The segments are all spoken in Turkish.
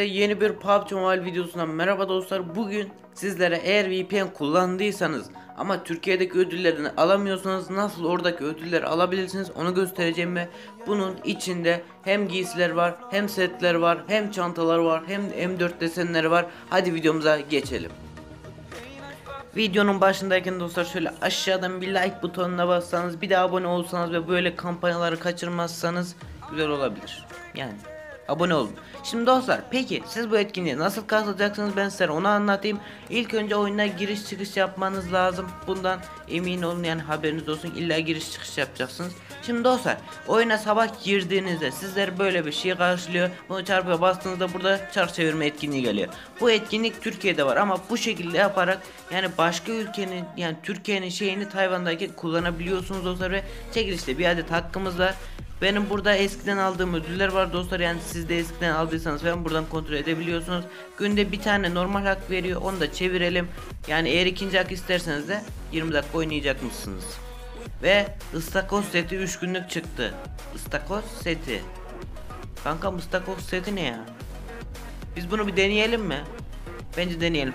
Hepinize yeni bir PUBG Mobile videosundan merhaba dostlar. Bugün sizlere eğer VPN kullandıysanız ama Türkiye'deki ödüllerini alamıyorsanız nasıl oradaki ödülleri alabilirsiniz onu göstereceğim ve bunun içinde hem giysiler var, hem setler var, hem çantalar var, hem M4 desenleri var. Hadi videomuza geçelim. Videonun başındayken dostlar şöyle aşağıdan bir like butonuna bassanız bir de abone olsanız ve böyle kampanyaları kaçırmazsanız güzel olabilir. Yani abone olun. Şimdi dostlar peki siz bu etkinliğe nasıl katılacaksınız ben size onu anlatayım. İlk önce oyuna giriş çıkış yapmanız lazım. Bundan emin olun yani haberiniz olsun illa giriş çıkış yapacaksınız. Şimdi dostlar oyuna sabah girdiğinizde sizler böyle bir şey karşılıyor. Bunu çarpıya bastığınızda burada çark çevirme etkinliği geliyor. Bu etkinlik Türkiye'de var ama bu şekilde yaparak yani başka ülkenin yani Türkiye'nin şeyini Tayvan'daki kullanabiliyorsunuz dostlar ve çekilişte bir adet hakkımız var. Benim burada eskiden aldığım ödüller var dostlar yani siz de eskiden aldıysanız falan buradan kontrol edebiliyorsunuz. Günde bir tane normal hak veriyor onu da çevirelim. Yani eğer ikinci hak isterseniz de 20 dakika oynayacak mısınız? Ve ıstakoz seti 3 günlük çıktı. Istakoz seti. Kanka ıstakoz seti ne ya? Biz bunu bir deneyelim mi? Bence deneyelim.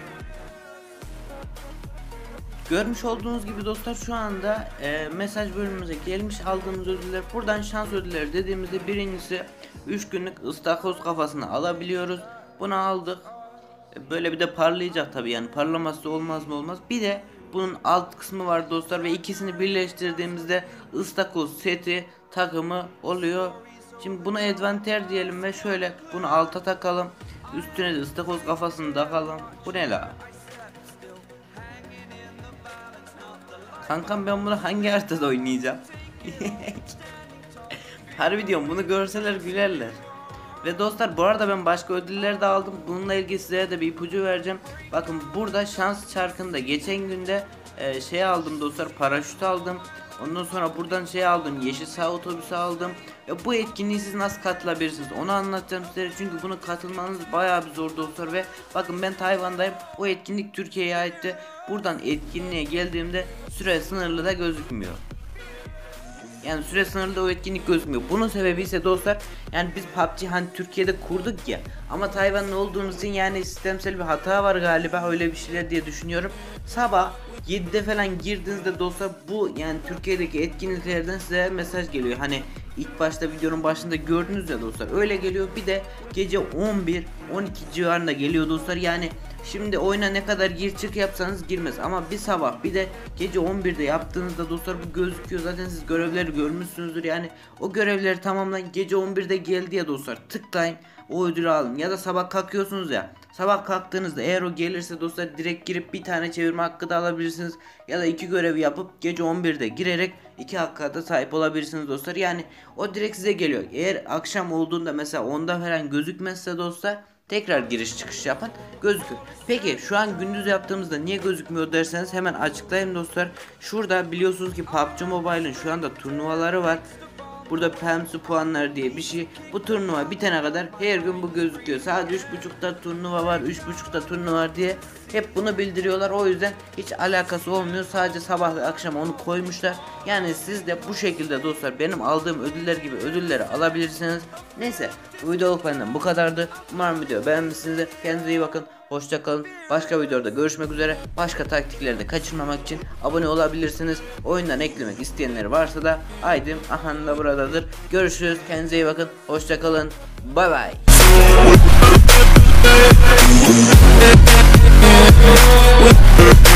Görmüş olduğunuz gibi dostlar şu anda e, mesaj bölümümüze gelmiş aldığımız ödüller buradan şans ödülleri dediğimizde birincisi 3 günlük ıstakoz kafasını alabiliyoruz. Bunu aldık. E, Böyle bir de parlayacak tabi yani parlamazsa olmaz mı olmaz. Bir de bunun alt kısmı var dostlar ve ikisini birleştirdiğimizde ıstakoz seti takımı oluyor. Şimdi buna advanter diyelim ve şöyle bunu alta takalım. Üstüne de ıstakoz kafasını takalım. Bu ne la? Kankam ben bunu hangi haritada oynayacağım? Harbi diyorum bunu görseler gülerler. Ve dostlar bu arada ben başka ödüller de aldım. Bununla ilgili size de bir ipucu vereceğim. Bakın burada şans çarkında geçen günde e, şey aldım dostlar paraşüt aldım. Ondan sonra buradan şey aldım yeşil sağ otobüsü aldım. Ve bu etkinliği siz nasıl katılabilirsiniz onu anlatacağım size çünkü bunu katılmanız bayağı bir zor dostlar ve bakın ben Tayvan'dayım o etkinlik Türkiye'ye aitti. Buradan etkinliğe geldiğimde süre sınırlı da gözükmüyor. Yani süre sınırlı o etkinlik gözükmüyor. Bunun sebebi ise dostlar yani biz PUBG hani Türkiye'de kurduk ya ama Tayvan'ın olduğumuz için yani sistemsel bir hata var galiba öyle bir şeyler diye düşünüyorum. Sabah 7'de falan girdiğinizde dostlar bu yani Türkiye'deki etkinliklerden size mesaj geliyor. Hani ilk başta videonun başında gördünüz ya dostlar öyle geliyor. Bir de gece 11 12 civarında geliyor dostlar. Yani Şimdi oyuna ne kadar gir çık yapsanız girmez ama bir sabah bir de gece 11'de yaptığınızda dostlar bu gözüküyor zaten siz görevleri görmüşsünüzdür yani o görevleri tamamlayın gece 11'de geldi ya dostlar tıklayın o ödülü alın ya da sabah kalkıyorsunuz ya sabah kalktığınızda eğer o gelirse dostlar direkt girip bir tane çevirme hakkı da alabilirsiniz ya da iki görevi yapıp gece 11'de girerek iki hakka da sahip olabilirsiniz dostlar yani o direkt size geliyor eğer akşam olduğunda mesela onda falan gözükmezse dostlar Tekrar giriş çıkış yapın gözükür. Peki şu an gündüz yaptığımızda niye gözükmüyor derseniz hemen açıklayayım dostlar. Şurada biliyorsunuz ki PUBG Mobile'ın şu anda turnuvaları var. Burada PEMSI puanlar diye bir şey. Bu turnuva bitene kadar her gün bu gözüküyor. Sadece 3.5'ta turnuva var, 3.5'ta turnuva var diye hep bunu bildiriyorlar. O yüzden hiç alakası olmuyor. Sadece sabah ve akşam onu koymuşlar. Yani siz de bu şekilde dostlar benim aldığım ödüller gibi ödülleri alabilirsiniz. Neyse bu videoluk benden bu kadardı. Umarım video beğenmişsinizdir. Kendinize iyi bakın. Hoşça kalın. Başka videoda görüşmek üzere. Başka taktikleri de kaçırmamak için abone olabilirsiniz. Oyundan eklemek isteyenler varsa da Aydım Ahan da buradadır. Görüşürüz. Kendinize iyi bakın. Hoşça kalın. Bay bay. We